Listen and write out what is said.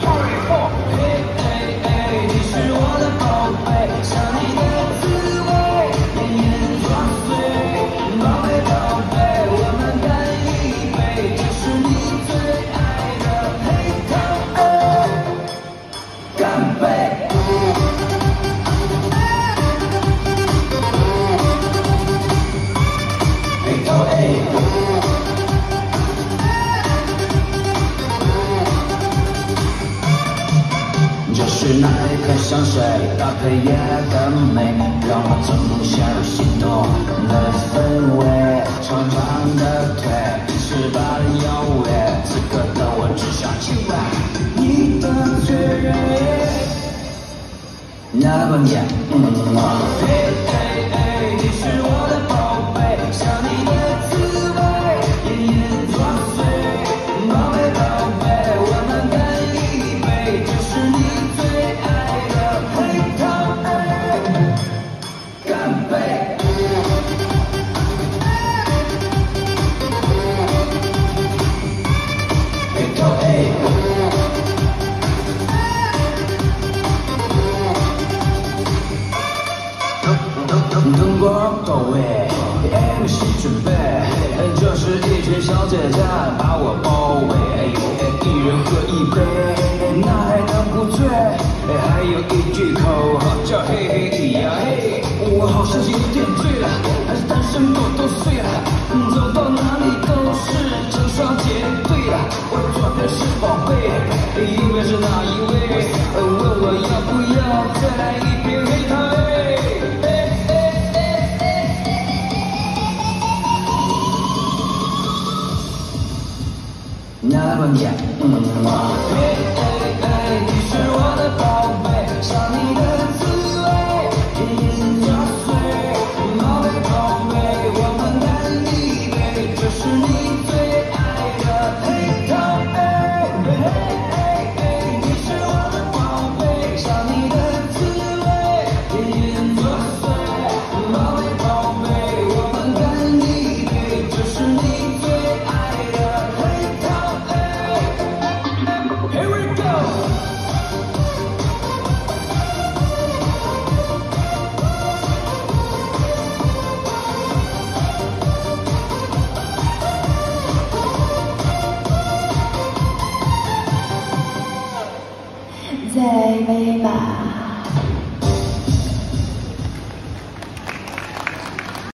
是香水，搭配夜的美，让我从梦陷入心动的氛围。长长的腿，十八的腰围，此刻的我只想亲吻你的嘴。那么甜，嗯灯光到位，MC 准备，这是一群小姐姐把我包围，一人喝一杯，那还能不醉？还有一句口号叫嘿嘿咿呀嘿，我好像是有点醉了，还是单身狗都碎了，走到哪里都是成双结对了。我左边是宝贝，右边是哪一位？问我要不要再来那么甜，嗯啊，嘿嘿嘿，你是我的宝，về bà